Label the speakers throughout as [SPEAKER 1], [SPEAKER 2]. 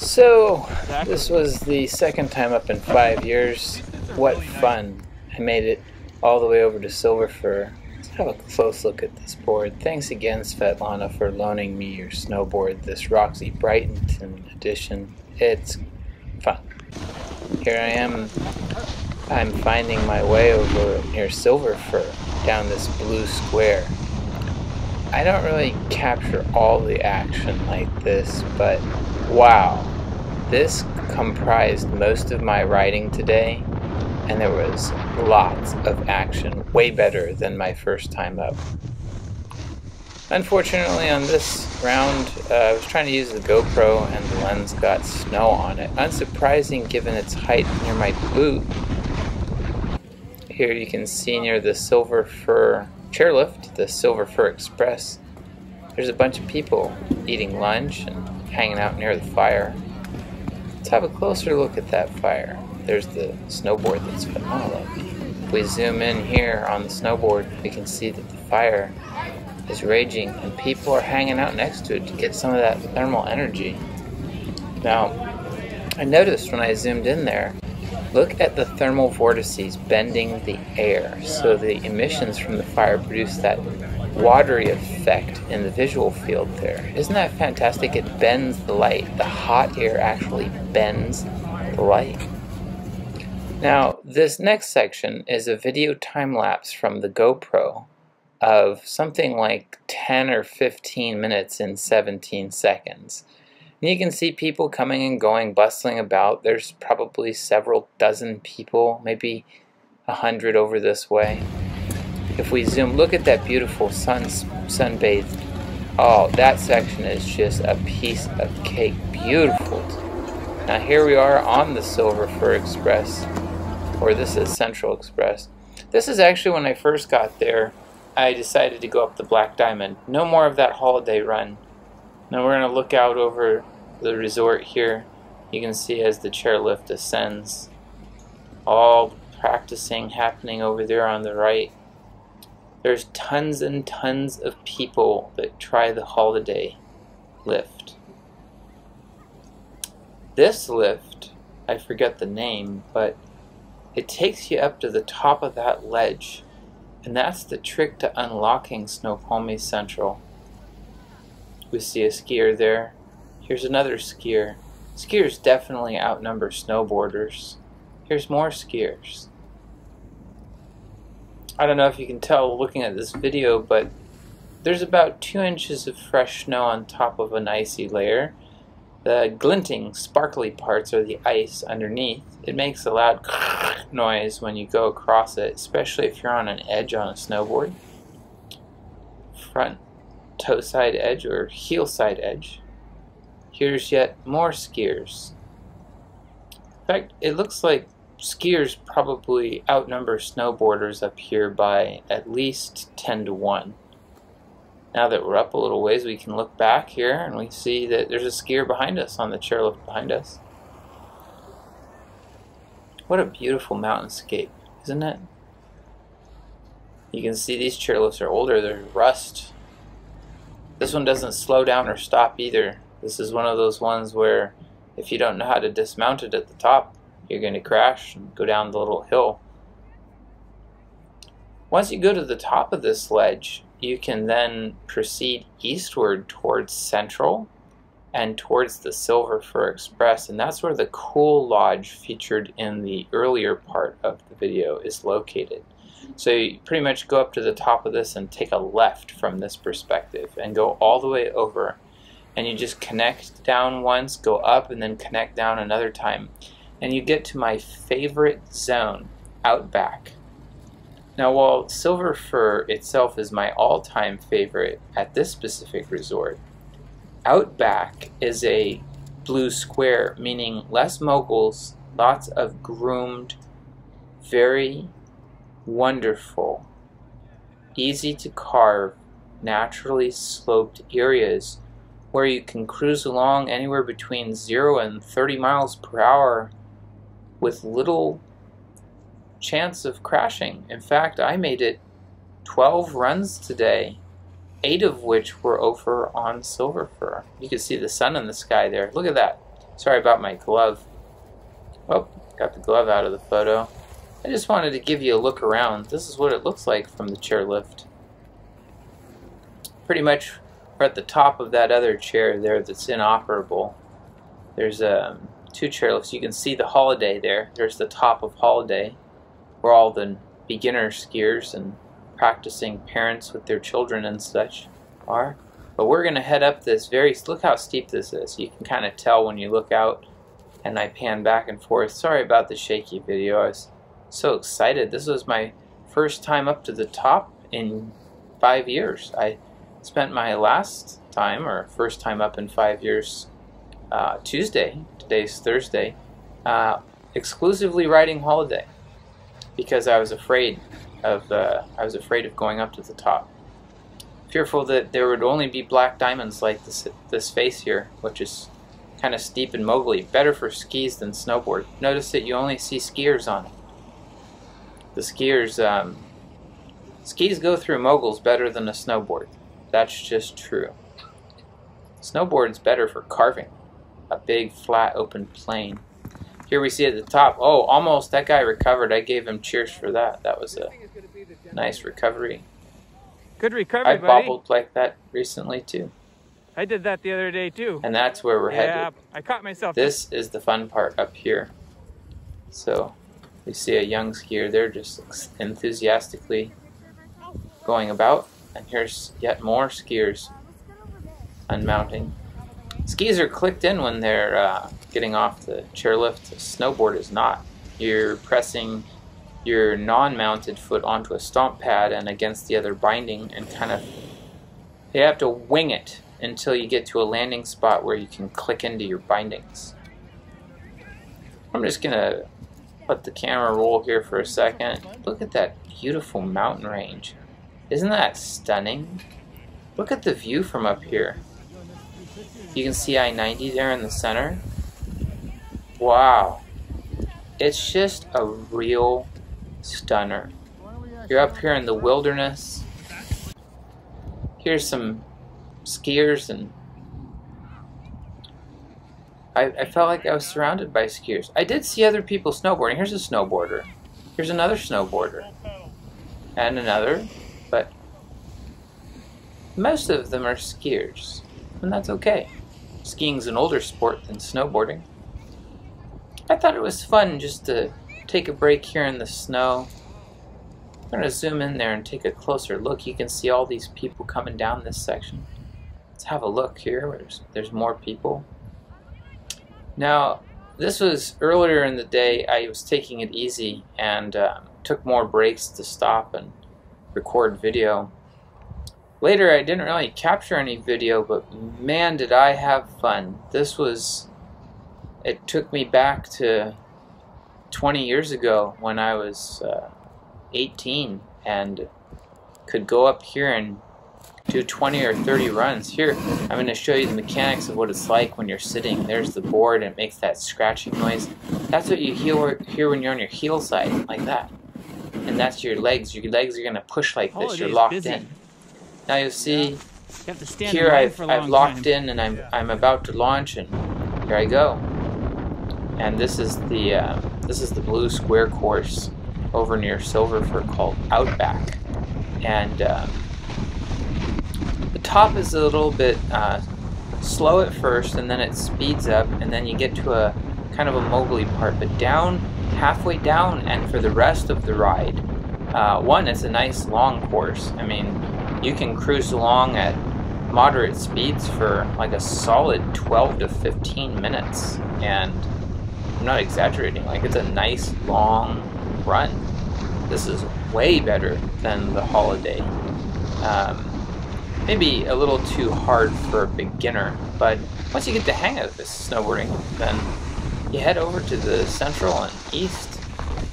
[SPEAKER 1] So, this was the second time up in five years. What fun. I made it all the way over to Silver Fir. Let's have a close look at this board. Thanks again, Svetlana, for loaning me your snowboard, this Roxy Brighton edition. It's fun. Here I am. I'm finding my way over near Silver Fir, down this blue square. I don't really capture all the action like this, but wow. This comprised most of my writing today, and there was lots of action, way better than my first time up. Unfortunately, on this round, uh, I was trying to use the GoPro and the lens got snow on it. Unsurprising given its height near my boot. Here you can see near the Silver Fir chairlift, the Silver Fir Express, there's a bunch of people eating lunch and hanging out near the fire. Let's have a closer look at that fire. There's the snowboard that's phenomenal. If we zoom in here on the snowboard, we can see that the fire is raging and people are hanging out next to it to get some of that thermal energy. Now, I noticed when I zoomed in there, look at the thermal vortices bending the air. So the emissions from the fire produce that watery effect in the visual field there. Isn't that fantastic? It bends the light. The hot air actually bends the light. Now, this next section is a video time lapse from the GoPro of something like 10 or 15 minutes in 17 seconds. And you can see people coming and going, bustling about. There's probably several dozen people, maybe a hundred over this way. If we zoom, look at that beautiful sun sunbathed. Oh, that section is just a piece of cake. Beautiful. Now here we are on the Silver Fir Express, or this is Central Express. This is actually when I first got there, I decided to go up the Black Diamond. No more of that holiday run. Now we're going to look out over the resort here. You can see as the chairlift ascends, all practicing happening over there on the right. There's tons and tons of people that try the holiday lift. This lift, I forget the name, but it takes you up to the top of that ledge. And that's the trick to unlocking Snoqualmie Central. We see a skier there. Here's another skier. Skiers definitely outnumber snowboarders. Here's more skiers. I don't know if you can tell looking at this video, but there's about two inches of fresh snow on top of an icy layer. The glinting, sparkly parts are the ice underneath. It makes a loud noise when you go across it, especially if you're on an edge on a snowboard. Front toe side edge or heel side edge. Here's yet more skiers. In fact, it looks like skiers probably outnumber snowboarders up here by at least 10 to 1. Now that we're up a little ways, we can look back here and we see that there's a skier behind us on the chairlift behind us. What a beautiful mountainscape, isn't it? You can see these chairlifts are older, they're rust. This one doesn't slow down or stop either. This is one of those ones where if you don't know how to dismount it at the top, you're going to crash and go down the little hill. Once you go to the top of this ledge, you can then proceed eastward towards Central and towards the Silver Fir Express, and that's where the Cool Lodge featured in the earlier part of the video is located. So you pretty much go up to the top of this and take a left from this perspective and go all the way over and you just connect down once, go up, and then connect down another time and you get to my favorite zone, Outback. Now while Silver Fir itself is my all-time favorite at this specific resort, Outback is a blue square, meaning less moguls, lots of groomed, very wonderful, easy to carve, naturally sloped areas where you can cruise along anywhere between 0 and 30 miles per hour with little chance of crashing. In fact, I made it 12 runs today, eight of which were over on Silver Fir. You can see the sun in the sky there. Look at that. Sorry about my glove. Oh, got the glove out of the photo. I just wanted to give you a look around. This is what it looks like from the chairlift. Pretty much we're at the top of that other chair there that's inoperable. There's um, two chairlifts. You can see the Holiday there. There's the top of Holiday where all the beginner skiers and practicing parents with their children and such are. But we're going to head up this very, look how steep this is. You can kind of tell when you look out and I pan back and forth. Sorry about the shaky video. I was so excited. This was my first time up to the top in five years. I spent my last time, or first time up in five years, uh, Tuesday, today's Thursday, uh, exclusively riding holiday because I was afraid of uh, I was afraid of going up to the top. Fearful that there would only be black diamonds like this this face here, which is kind of steep and mogully. Better for skis than snowboard. Notice that you only see skiers on it. The skiers, um, skis go through moguls better than a snowboard. That's just true. Snowboard's better for carving. A big, flat, open plane. Here we see at the top, oh, almost, that guy recovered. I gave him cheers for that. That was a nice recovery.
[SPEAKER 2] Good recovery,
[SPEAKER 1] I bobbled like that recently, too.
[SPEAKER 2] I did that the other day, too.
[SPEAKER 1] And that's where we're
[SPEAKER 2] yeah,
[SPEAKER 1] headed.
[SPEAKER 2] I caught myself.
[SPEAKER 1] This is the fun part up here. So, we see a young skier there just enthusiastically going about. And here's yet more skiers unmounting. Skis are clicked in when they're uh, getting off the chairlift. A snowboard is not. You're pressing your non-mounted foot onto a stomp pad and against the other binding and kind of you have to wing it until you get to a landing spot where you can click into your bindings. I'm just gonna let the camera roll here for a second. Look at that beautiful mountain range. Isn't that stunning? Look at the view from up here. You can see I-90 there in the center. Wow. It's just a real stunner. You're up here in the wilderness. Here's some skiers and I, I felt like I was surrounded by skiers. I did see other people snowboarding. Here's a snowboarder. Here's another snowboarder. And another. But most of them are skiers. And that's okay. Skiing's an older sport than snowboarding. I thought it was fun just to take a break here in the snow. I'm going to zoom in there and take a closer look. You can see all these people coming down this section. Let's have a look here. There's, there's more people. Now, this was earlier in the day. I was taking it easy and uh, took more breaks to stop and record video. Later, I didn't really capture any video, but man, did I have fun. This was, it took me back to 20 years ago when I was uh, 18 and could go up here and do 20 or 30 runs. Here, I'm going to show you the mechanics of what it's like when you're sitting. There's the board and it makes that scratching noise. That's what you hear when you're on your heel side, like that. And that's your legs. Your legs are going to push like this. You're locked in. Now you'll see
[SPEAKER 2] you you
[SPEAKER 1] here I've, I've locked time. in and I'm, I'm about to launch and here I go. And this is the uh, this is the blue square course over near Silverfir called Outback. And uh, the top is a little bit uh, slow at first and then it speeds up and then you get to a kind of a mogully part. But down, halfway down and for the rest of the ride, uh, one, it's a nice long course. I mean, you can cruise along at moderate speeds for like a solid 12 to 15 minutes. And I'm not exaggerating like it's a nice long run. This is way better than the holiday. Um, maybe a little too hard for a beginner but once you get the hang of this snowboarding then you head over to the central and east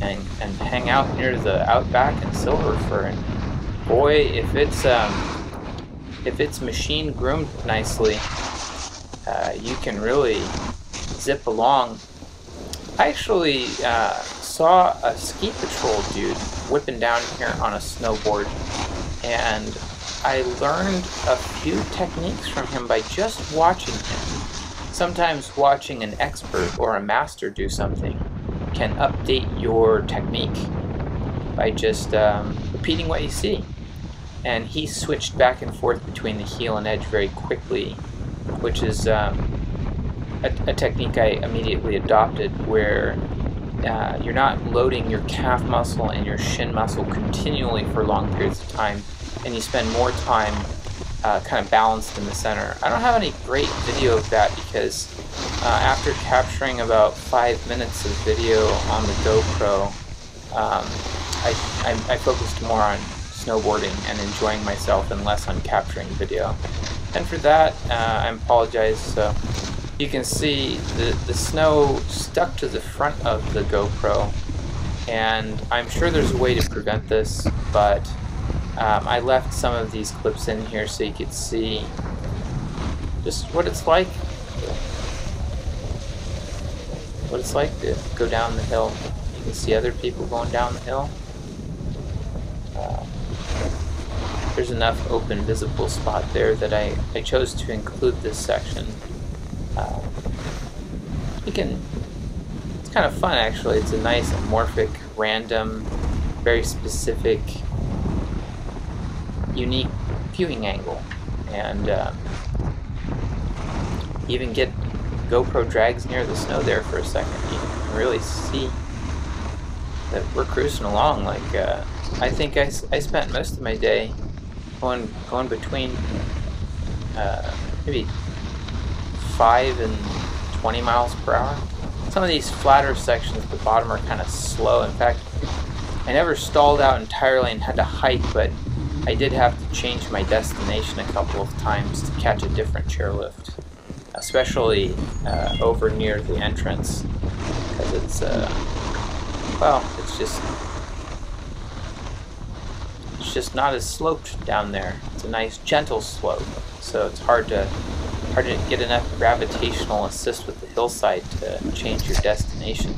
[SPEAKER 1] and, and hang out near the outback and Silverfir and boy, if it's um, if it's machine groomed nicely, uh, you can really zip along. I actually uh, saw a ski patrol dude whipping down here on a snowboard, and I learned a few techniques from him by just watching him. sometimes watching an expert or a master do something can update your technique by just um, repeating what you see. And he switched back and forth between the heel and edge very quickly, which is um, a, a, technique I immediately adopted where uh, you're not loading your calf muscle and your shin muscle continually for long periods of time, and you spend more time uh, kind of balanced in the center. I don't have any great video of that because uh, after capturing about five minutes of video on the GoPro, um, I, I, I, focused more on snowboarding and enjoying myself and less on capturing video. And for that, uh, I apologize. So you can see the, the snow stuck to the front of the GoPro and I'm sure there's a way to prevent this, but um, I left some of these clips in here so you could see just what it's like what it's like to go down the hill. You can see other people going down the hill. Uh, there's enough open visible spot there that I, I chose to include this section. Uh, you can, it's kind of fun actually. It's a nice amorphic, random, very specific unique viewing angle and uh, even get GoPro drags near the snow there for a second you can really see that we're cruising along like uh, I think I, I spent most of my day going going between uh, maybe 5 and 20 miles per hour. Some of these flatter sections at the bottom are kind of slow. In fact I never stalled out entirely and had to hike but I did have to change my destination a couple of times to catch a different chairlift, especially uh, over near the entrance, because it's, uh, well, it's just, just not as sloped down there. It's a nice gentle slope, so it's hard to, hard to get enough gravitational assist with the hillside to change your destination.